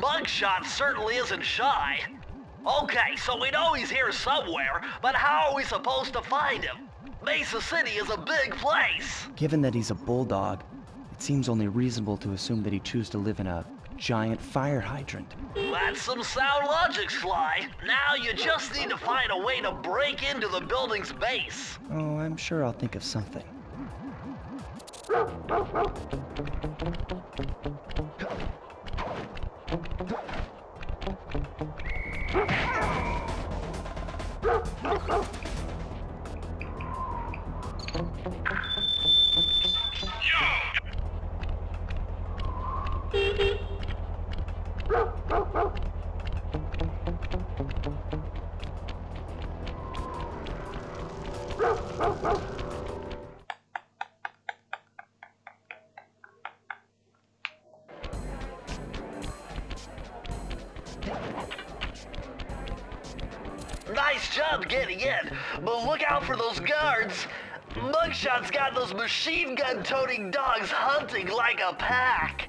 mugshot certainly isn't shy. Okay, so we know he's here somewhere, but how are we supposed to find him? Mesa City is a big place. Given that he's a bulldog, it seems only reasonable to assume that he chose to live in a giant fire hydrant. That's some sound logic, Sly. Now you just need to find a way to break into the building's base. Oh, I'm sure I'll think of something. Ha ha ha! Nice job getting in, but look out for those guards. Mugshot's got those machine gun toting dogs hunting like a pack.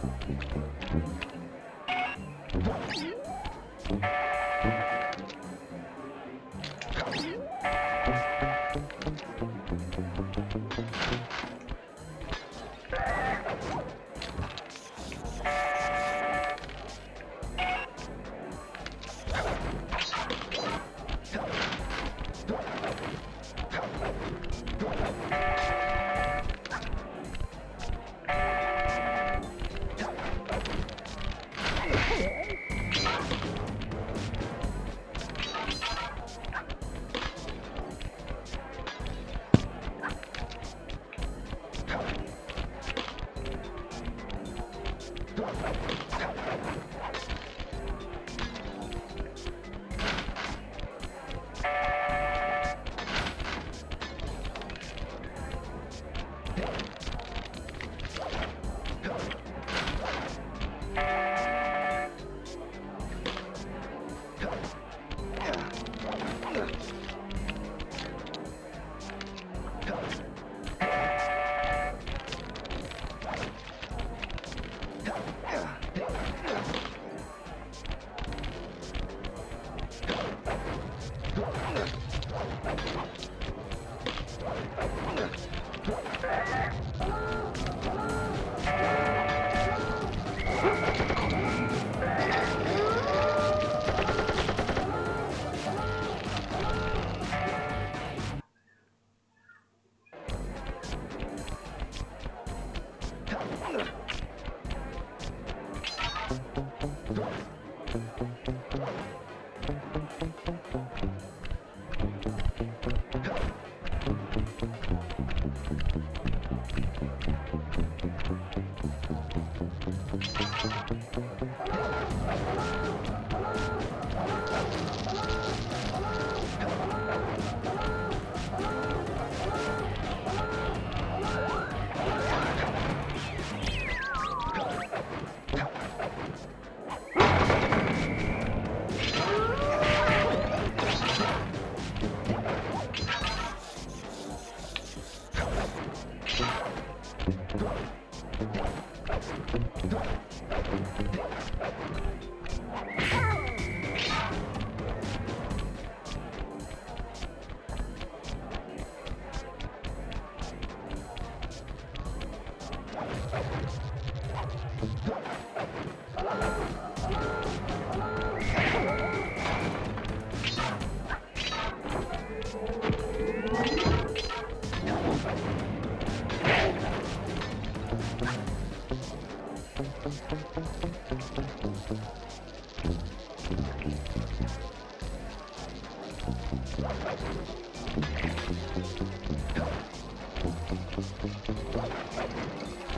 Thank Thank you.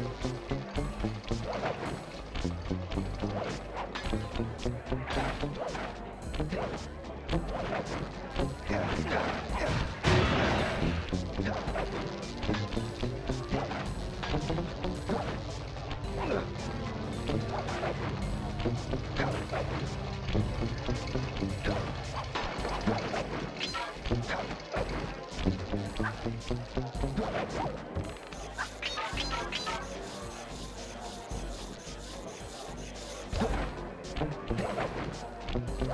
Don't. Thank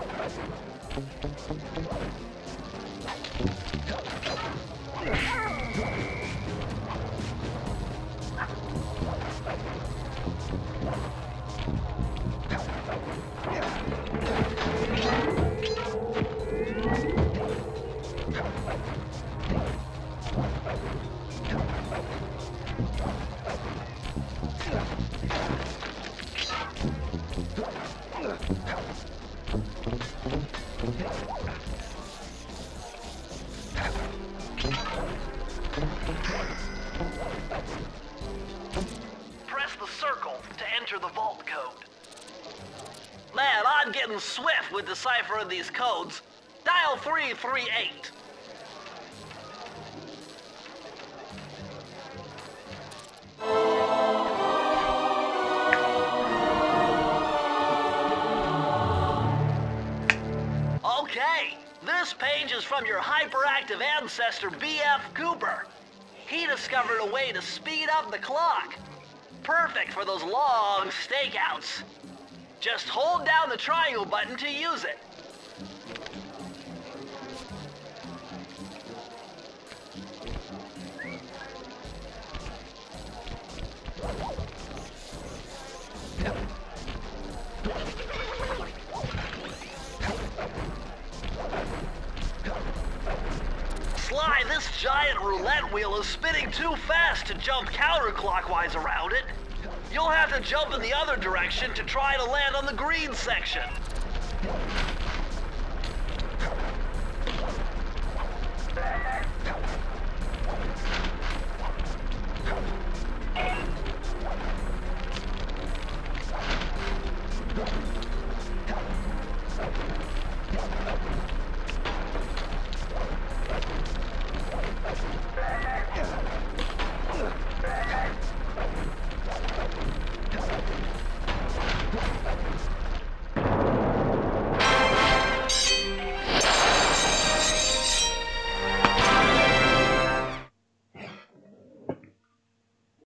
Press the circle to enter the vault code. Man, I'm getting swift with deciphering these codes. Dial 338. This page is from your hyperactive ancestor, B.F. Cooper. He discovered a way to speed up the clock. Perfect for those long stakeouts. Just hold down the triangle button to use it. Giant roulette wheel is spinning too fast to jump counterclockwise around it. You'll have to jump in the other direction to try to land on the green section.